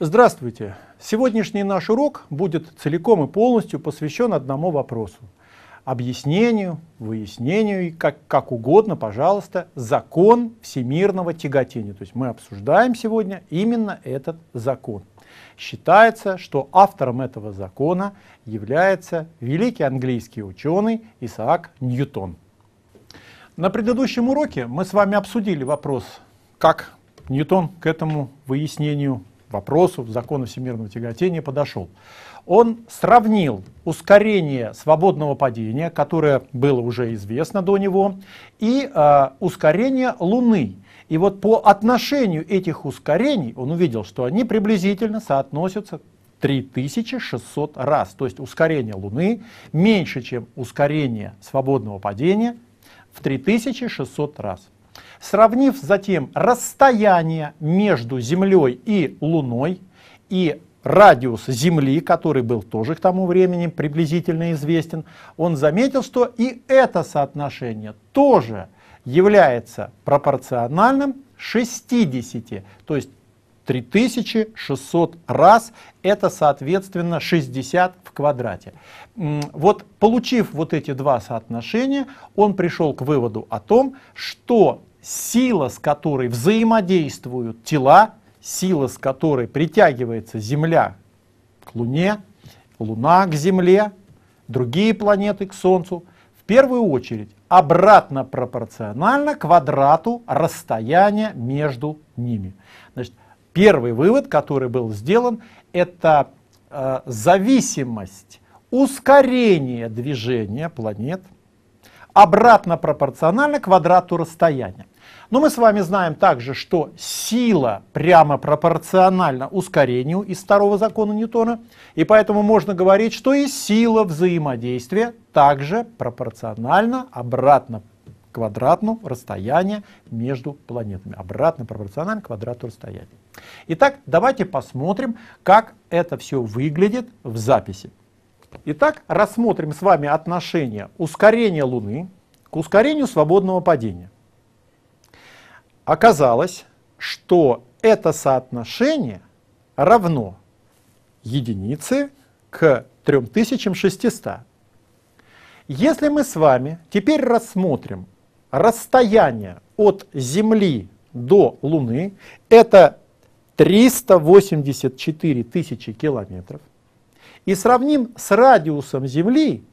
Здравствуйте! Сегодняшний наш урок будет целиком и полностью посвящен одному вопросу. Объяснению, выяснению и как, как угодно, пожалуйста, закон всемирного тяготения. То есть мы обсуждаем сегодня именно этот закон. Считается, что автором этого закона является великий английский ученый Исаак Ньютон. На предыдущем уроке мы с вами обсудили вопрос, как Ньютон к этому выяснению вопросу закона всемирного тяготения подошел. Он сравнил ускорение свободного падения, которое было уже известно до него, и э, ускорение Луны. И вот по отношению этих ускорений он увидел, что они приблизительно соотносятся 3600 раз. То есть ускорение Луны меньше, чем ускорение свободного падения в 3600 раз. Сравнив затем расстояние между Землей и Луной и радиус Земли, который был тоже к тому времени приблизительно известен, он заметил, что и это соотношение тоже является пропорциональным 60, то есть 3600 раз, это соответственно 60 в квадрате. Вот получив вот эти два соотношения, он пришел к выводу о том, что сила, с которой взаимодействуют тела, сила, с которой притягивается Земля к Луне, Луна к Земле, другие планеты к Солнцу, в первую очередь обратно пропорционально квадрату расстояния между ними. Значит, первый вывод, который был сделан, это э, зависимость ускорения движения планет обратно пропорционально квадрату расстояния. Но мы с вами знаем также, что сила прямо пропорциональна ускорению из второго закона Ньютона, и поэтому можно говорить, что и сила взаимодействия также пропорциональна обратно квадратну расстояния между планетами. Обратно пропорционально квадрату расстояния. Итак, давайте посмотрим, как это все выглядит в записи. Итак, рассмотрим с вами отношение ускорения Луны к ускорению свободного падения. Оказалось, что это соотношение равно единице к 3600. Если мы с вами теперь рассмотрим расстояние от Земли до Луны, это 384 тысячи километров, и сравним с радиусом Земли,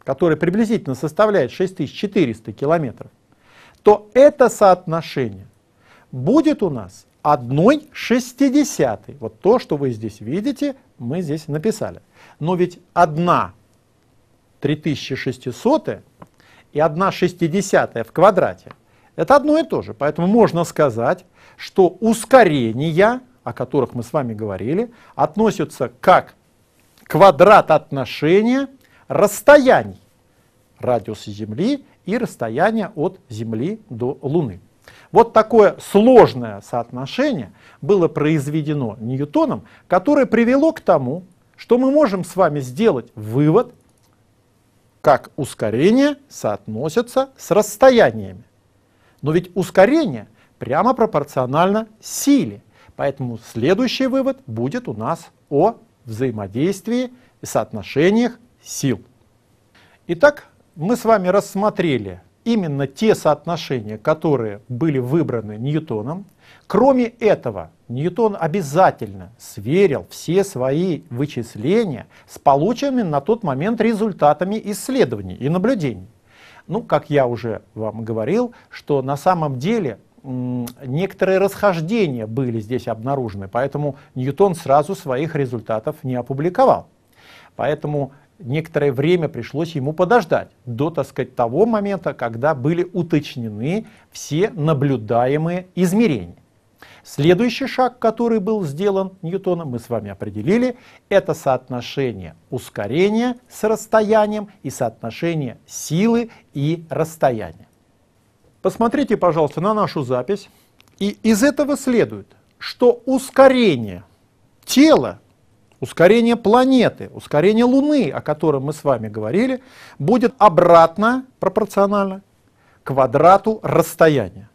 который приблизительно составляет 6400 километров, то это соотношение будет у нас 1 шестидесятой. Вот то, что вы здесь видите, мы здесь написали. Но ведь 1 3600 и 1 шестидесятая в квадрате это одно и то же. Поэтому можно сказать, что ускорения, о которых мы с вами говорили, относятся как квадрат отношения расстояний радиуса Земли и расстояние от Земли до Луны. Вот такое сложное соотношение было произведено Ньютоном, которое привело к тому, что мы можем с вами сделать вывод, как ускорение соотносятся с расстояниями. Но ведь ускорение прямо пропорционально силе. Поэтому следующий вывод будет у нас о взаимодействии и соотношениях сил. Итак, мы с вами рассмотрели именно те соотношения, которые были выбраны Ньютоном. Кроме этого, Ньютон обязательно сверил все свои вычисления с полученными на тот момент результатами исследований и наблюдений. Ну, как я уже вам говорил, что на самом деле некоторые расхождения были здесь обнаружены, поэтому Ньютон сразу своих результатов не опубликовал. Поэтому некоторое время пришлось ему подождать до, так сказать, того момента, когда были уточнены все наблюдаемые измерения. Следующий шаг, который был сделан Ньютоном, мы с вами определили, это соотношение ускорения с расстоянием и соотношение силы и расстояния. Посмотрите, пожалуйста, на нашу запись. И из этого следует, что ускорение тела ускорение планеты, ускорение Луны, о котором мы с вами говорили, будет обратно пропорционально квадрату расстояния.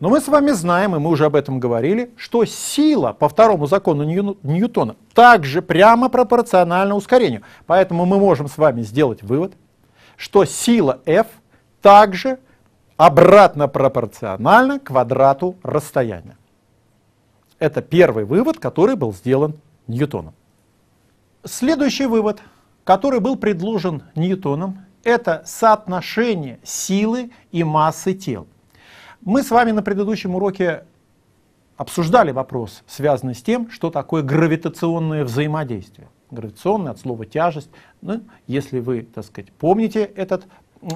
Но мы с вами знаем, и мы уже об этом говорили, что сила по второму закону Ньютона также прямо пропорциональна ускорению. Поэтому мы можем с вами сделать вывод, что сила F также обратно пропорциональна квадрату расстояния. Это первый вывод, который был сделан Ньютоном. Следующий вывод, который был предложен Ньютоном, это соотношение силы и массы тел. Мы с вами на предыдущем уроке обсуждали вопрос, связанный с тем, что такое гравитационное взаимодействие. Гравитационное от слова тяжесть. Ну, если вы, так сказать, помните этот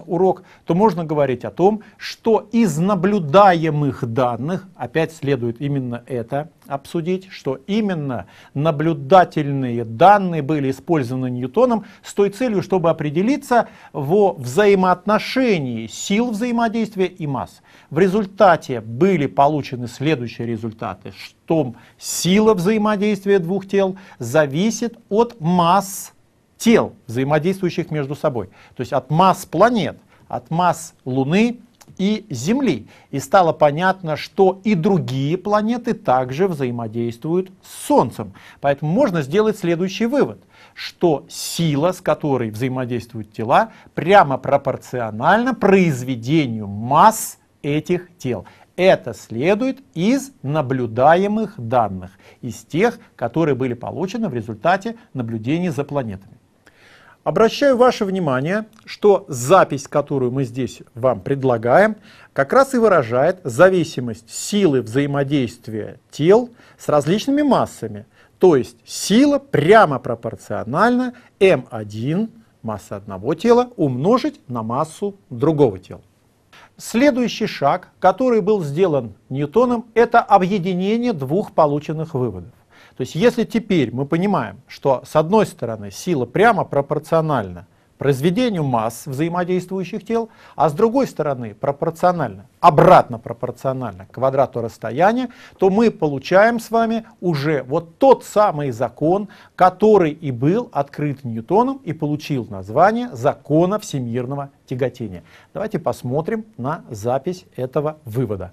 урок, то можно говорить о том, что из наблюдаемых данных, опять следует именно это обсудить, что именно наблюдательные данные были использованы Ньютоном с той целью, чтобы определиться во взаимоотношении сил взаимодействия и масс. В результате были получены следующие результаты, что сила взаимодействия двух тел зависит от масс тел, взаимодействующих между собой. То есть от масс планет, от масс Луны и Земли. И стало понятно, что и другие планеты также взаимодействуют с Солнцем. Поэтому можно сделать следующий вывод, что сила, с которой взаимодействуют тела, прямо пропорциональна произведению масс этих тел. Это следует из наблюдаемых данных, из тех, которые были получены в результате наблюдений за планетами. Обращаю ваше внимание, что запись, которую мы здесь вам предлагаем, как раз и выражает зависимость силы взаимодействия тел с различными массами. То есть сила прямо пропорциональна m1, масса одного тела, умножить на массу другого тела. Следующий шаг, который был сделан Ньютоном, это объединение двух полученных выводов. То есть если теперь мы понимаем, что с одной стороны сила прямо пропорциональна произведению масс взаимодействующих тел, а с другой стороны пропорционально, обратно пропорционально квадрату расстояния, то мы получаем с вами уже вот тот самый закон, который и был открыт Ньютоном и получил название закона всемирного тяготения. Давайте посмотрим на запись этого вывода.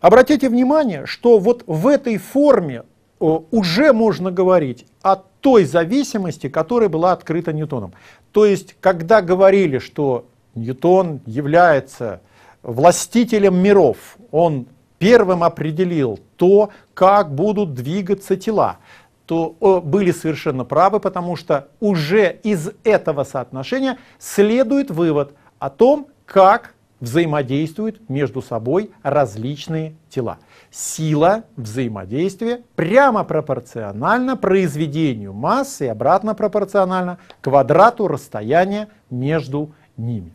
Обратите внимание, что вот в этой форме уже можно говорить о той зависимости, которая была открыта Ньютоном. То есть, когда говорили, что Ньютон является властителем миров, он первым определил то, как будут двигаться тела, то были совершенно правы, потому что уже из этого соотношения следует вывод о том, как взаимодействуют между собой различные тела. Сила взаимодействия прямо пропорциональна произведению массы и обратно пропорциональна квадрату расстояния между ними.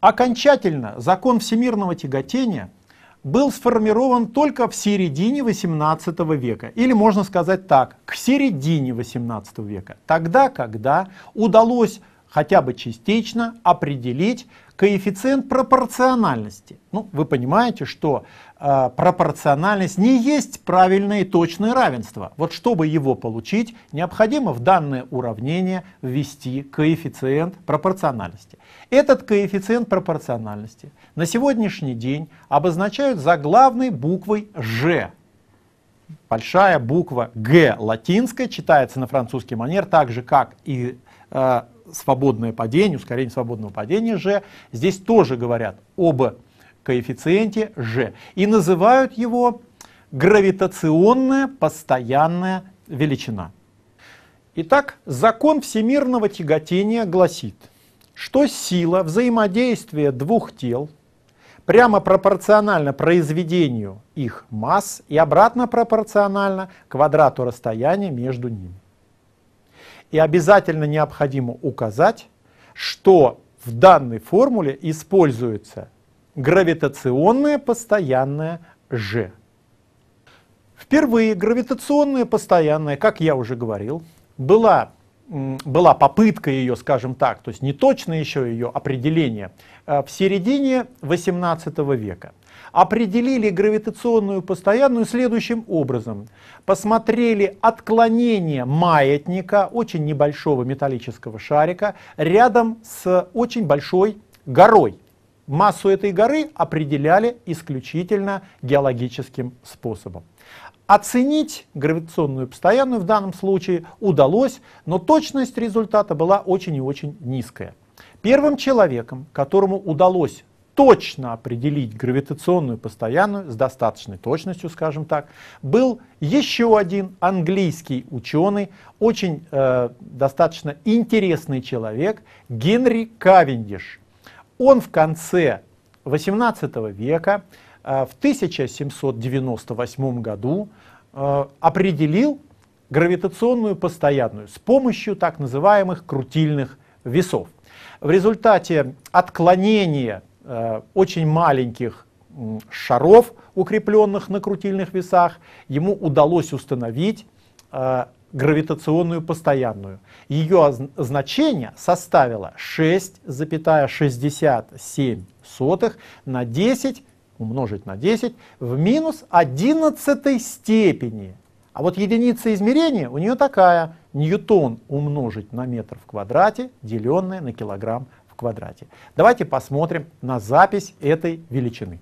Окончательно закон всемирного тяготения был сформирован только в середине XVIII века, или можно сказать так, к середине XVIII века, тогда, когда удалось хотя бы частично определить коэффициент пропорциональности. Ну, вы понимаете, что э, пропорциональность не есть правильное и точное равенство. Вот чтобы его получить, необходимо в данное уравнение ввести коэффициент пропорциональности. Этот коэффициент пропорциональности на сегодняшний день обозначают заглавной буквой «Ж». Большая буква «Г» латинская читается на французский манер, так же как и э, свободное падение, ускорение свободного падения g, здесь тоже говорят об коэффициенте g и называют его гравитационная постоянная величина. Итак, закон всемирного тяготения гласит, что сила взаимодействия двух тел прямо пропорциональна произведению их масс и обратно пропорциональна квадрату расстояния между ними. И обязательно необходимо указать, что в данной формуле используется гравитационное постоянное G. Впервые гравитационное постоянное, как я уже говорил, была, была попытка ее, скажем так, то есть не точно еще ее определение, э, в середине 18 века определили гравитационную постоянную следующим образом. Посмотрели отклонение маятника, очень небольшого металлического шарика, рядом с очень большой горой. массу этой горы определяли исключительно геологическим способом. Оценить гравитационную постоянную в данном случае удалось, но точность результата была очень и очень низкая. Первым человеком, которому удалось точно определить гравитационную постоянную с достаточной точностью, скажем так, был еще один английский ученый, очень э, достаточно интересный человек, Генри Кавендиш. Он в конце 18 века, в 1798 году, э, определил гравитационную постоянную с помощью так называемых крутильных весов. В результате отклонения Э, очень маленьких шаров, укрепленных на крутильных весах, ему удалось установить э, гравитационную постоянную. Ее значение составило 6,67 на 10 умножить на 10 в минус 11 степени. А вот единица измерения у нее такая. Ньютон умножить на метр в квадрате, деленное на килограмм квадрате. Давайте посмотрим на запись этой величины.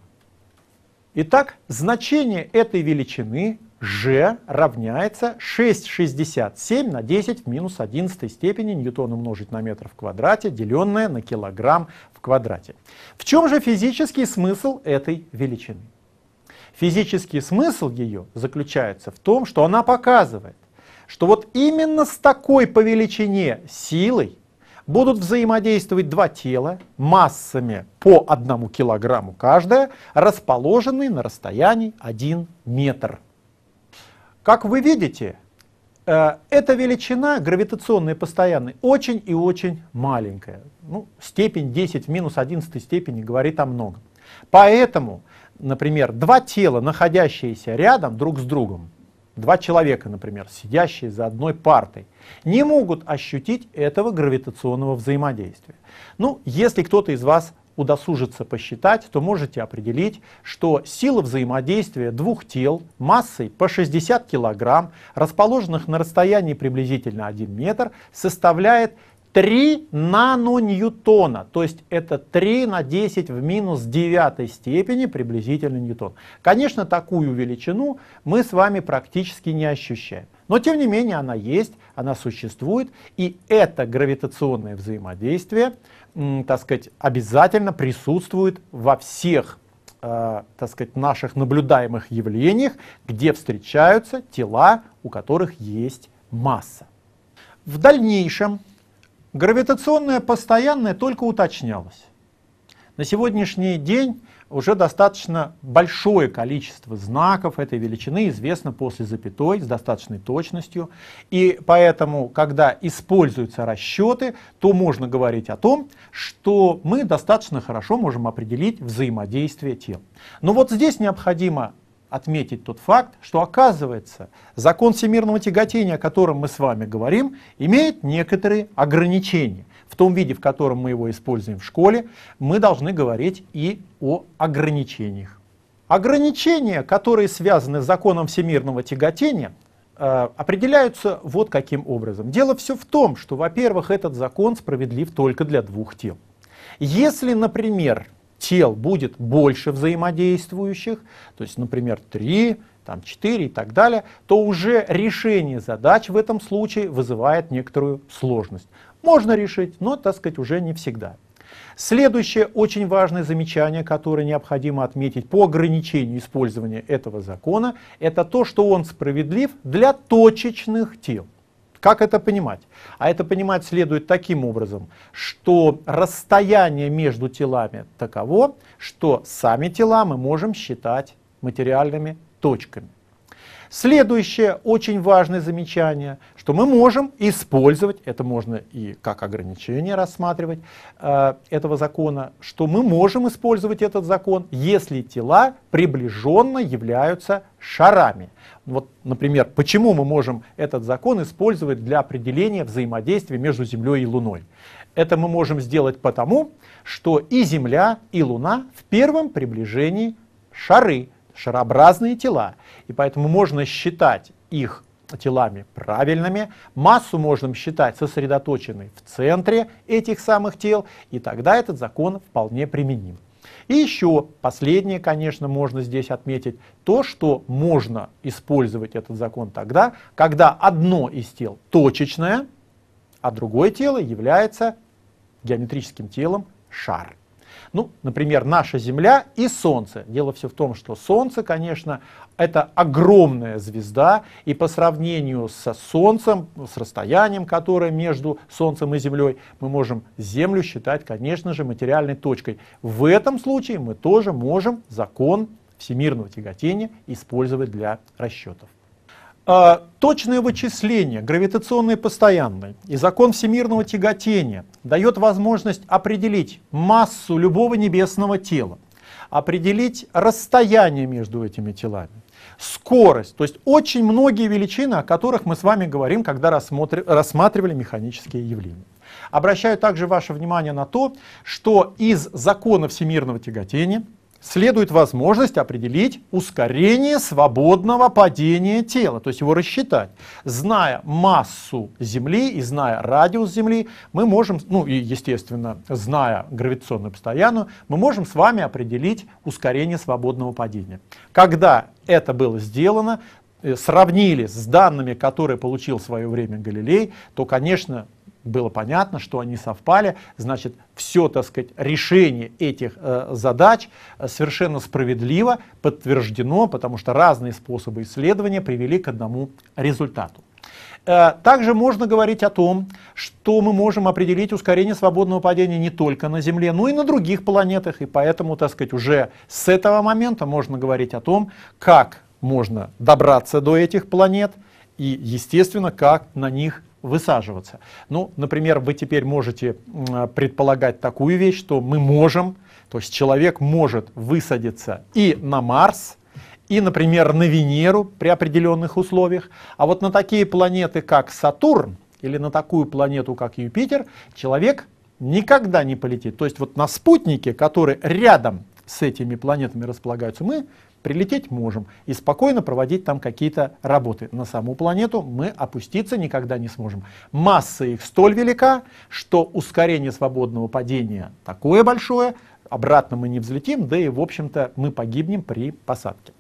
Итак, значение этой величины g равняется 6,67 на 10 в минус 11 степени ньютон умножить на метр в квадрате, деленное на килограмм в квадрате. В чем же физический смысл этой величины? Физический смысл ее заключается в том, что она показывает, что вот именно с такой по величине силой будут взаимодействовать два тела массами по одному килограмму каждое, расположенные на расстоянии 1 метр. Как вы видите, э, эта величина гравитационной постоянной очень и очень маленькая. Ну, степень 10 в минус 11 степени говорит о многом. Поэтому, например, два тела, находящиеся рядом друг с другом, два человека, например, сидящие за одной партой, не могут ощутить этого гравитационного взаимодействия. Ну, если кто-то из вас удосужится посчитать, то можете определить, что сила взаимодействия двух тел массой по 60 килограмм, расположенных на расстоянии приблизительно 1 метр, составляет 3 наноньютона, то есть это 3 на 10 в минус 9 степени приблизительно ньютон. Конечно, такую величину мы с вами практически не ощущаем. Но тем не менее она есть, она существует, и это гравитационное взаимодействие, так сказать, обязательно присутствует во всех э, так сказать, наших наблюдаемых явлениях, где встречаются тела, у которых есть масса. В дальнейшем Гравитационная постоянная только уточнялась. На сегодняшний день уже достаточно большое количество знаков этой величины известно после запятой с достаточной точностью. И поэтому, когда используются расчеты, то можно говорить о том, что мы достаточно хорошо можем определить взаимодействие тел. Но вот здесь необходимо отметить тот факт, что оказывается закон всемирного тяготения, о котором мы с вами говорим, имеет некоторые ограничения. В том виде, в котором мы его используем в школе, мы должны говорить и о ограничениях. Ограничения, которые связаны с законом всемирного тяготения, э, определяются вот каким образом. Дело все в том, что, во-первых, этот закон справедлив только для двух тел. Если, например, тел будет больше взаимодействующих, то есть, например, 3, там 4 и так далее, то уже решение задач в этом случае вызывает некоторую сложность. Можно решить, но, так сказать, уже не всегда. Следующее очень важное замечание, которое необходимо отметить по ограничению использования этого закона, это то, что он справедлив для точечных тел. Как это понимать? А это понимать следует таким образом, что расстояние между телами таково, что сами тела мы можем считать материальными точками. Следующее очень важное замечание, что мы можем использовать, это можно и как ограничение рассматривать э, этого закона, что мы можем использовать этот закон, если тела приближенно являются шарами. Вот, например, почему мы можем этот закон использовать для определения взаимодействия между Землей и Луной? Это мы можем сделать потому, что и Земля, и Луна в первом приближении шары, шарообразные тела. И поэтому можно считать их телами правильными, массу можно считать сосредоточенной в центре этих самых тел, и тогда этот закон вполне применим. И еще последнее, конечно, можно здесь отметить, то, что можно использовать этот закон тогда, когда одно из тел точечное, а другое тело является геометрическим телом шар. Ну, например, наша Земля и Солнце. Дело все в том, что Солнце, конечно, это огромная звезда, и по сравнению со Солнцем, с расстоянием, которое между Солнцем и Землей, мы можем Землю считать, конечно же, материальной точкой. В этом случае мы тоже можем закон всемирного тяготения использовать для расчетов. А, точное вычисление гравитационной постоянной и закон всемирного тяготения дает возможность определить массу любого небесного тела, определить расстояние между этими телами, скорость, то есть очень многие величины, о которых мы с вами говорим, когда рассматривали механические явления. Обращаю также ваше внимание на то, что из закона всемирного тяготения следует возможность определить ускорение свободного падения тела, то есть его рассчитать. Зная массу Земли и зная радиус Земли, мы можем, ну и естественно, зная гравитационную постоянную, мы можем с вами определить ускорение свободного падения. Когда это было сделано, э, сравнили с данными, которые получил в свое время Галилей, то, конечно, было понятно, что они совпали, значит, все, так сказать, решение этих э, задач э, совершенно справедливо подтверждено, потому что разные способы исследования привели к одному результату. Э, также можно говорить о том, что мы можем определить ускорение свободного падения не только на Земле, но и на других планетах, и поэтому, так сказать, уже с этого момента можно говорить о том, как можно добраться до этих планет и, естественно, как на них высаживаться. Ну, например, вы теперь можете предполагать такую вещь, что мы можем, то есть человек может высадиться и на Марс, и, например, на Венеру при определенных условиях, а вот на такие планеты, как Сатурн, или на такую планету, как Юпитер, человек никогда не полетит. То есть вот на спутнике, которые рядом с этими планетами располагаются, мы прилететь можем и спокойно проводить там какие-то работы. На саму планету мы опуститься никогда не сможем. Масса их столь велика, что ускорение свободного падения такое большое, обратно мы не взлетим, да и в общем-то мы погибнем при посадке.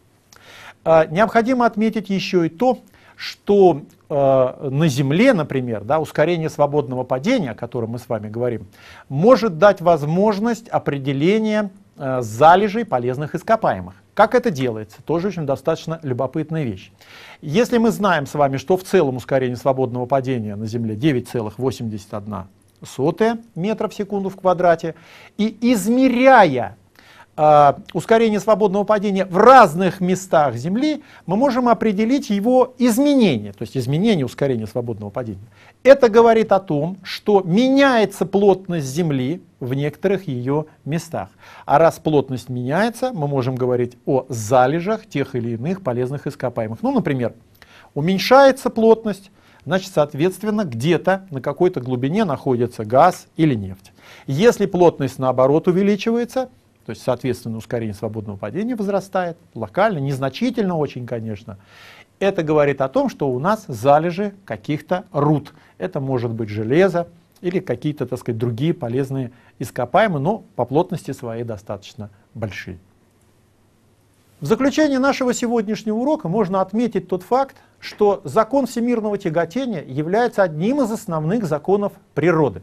А, необходимо отметить еще и то, что э, на Земле, например, да, ускорение свободного падения, о котором мы с вами говорим, может дать возможность определения э, залежей полезных ископаемых. Как это делается? Тоже очень достаточно любопытная вещь. Если мы знаем с вами, что в целом ускорение свободного падения на Земле 9,81 метра в секунду в квадрате, и измеряя ускорение свободного падения в разных местах Земли, мы можем определить его изменение, то есть изменение ускорения свободного падения. Это говорит о том, что меняется плотность Земли в некоторых ее местах. А раз плотность меняется, мы можем говорить о залежах тех или иных полезных ископаемых. Ну, например, уменьшается плотность, значит, соответственно, где-то на какой-то глубине находится газ или нефть. Если плотность, наоборот, увеличивается, то есть, соответственно, ускорение свободного падения возрастает, локально, незначительно очень, конечно. Это говорит о том, что у нас залежи каких-то руд. Это может быть железо или какие-то, так сказать, другие полезные ископаемые, но по плотности своей достаточно большие. В заключение нашего сегодняшнего урока можно отметить тот факт, что закон всемирного тяготения является одним из основных законов природы.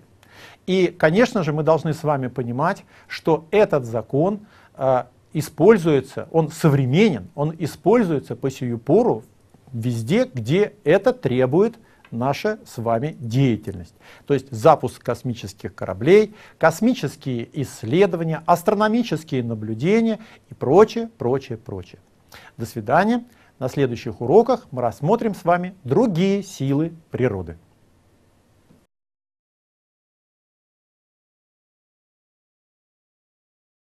И, конечно же, мы должны с вами понимать, что этот закон э, используется, он современен, он используется по сию пору везде, где это требует наша с вами деятельность. То есть запуск космических кораблей, космические исследования, астрономические наблюдения и прочее, прочее, прочее. До свидания. На следующих уроках мы рассмотрим с вами другие силы природы.